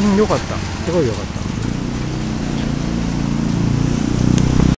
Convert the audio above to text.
うんよかった。すごいよかった。